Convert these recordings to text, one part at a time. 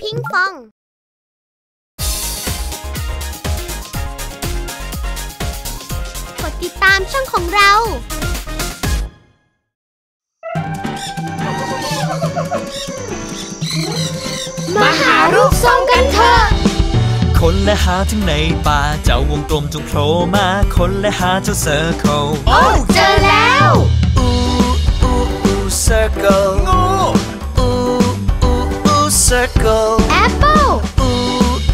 พิงฟอง กดติดตามช่องของเรา มาหารูปทรงกันเถอะ คนและหาถึงในป่า เจ้าวงกลมจงโผล่มา คนและหาเจ้าเซอร์เคิลโอ้ เจอแล้ว อูอูอู circle งูอูอูอู circle แอปเปิลอู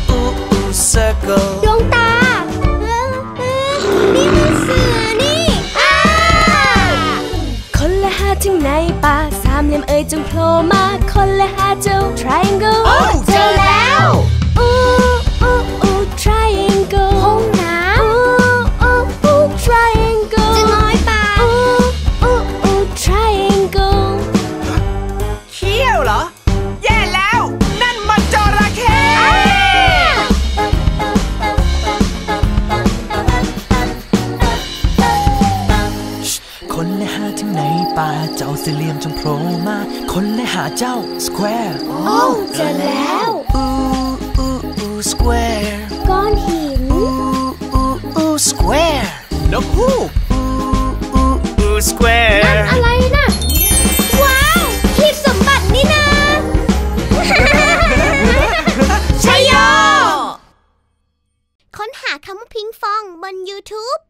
อูอู circle ดวงตาเอ้อเอ้อนี่มันเสือนี่อ้าค้นและหาถึงในป่าสามเหลี่ยมเอ๋ยจงโผล่มา ค้นและหาถึงในป่าเจ้าสี่เหลี่ยมจงโผล่มา ค้นและหาเจ้า square โอ้เจอแล้วอูอูอู square ก้อนหินอูอูอู square นกฮูกอูอูอู square อะไรนะว้าวหีบสมบัตินี่นะไชโยค้นหาคำว่า Pinkfong บน YouTube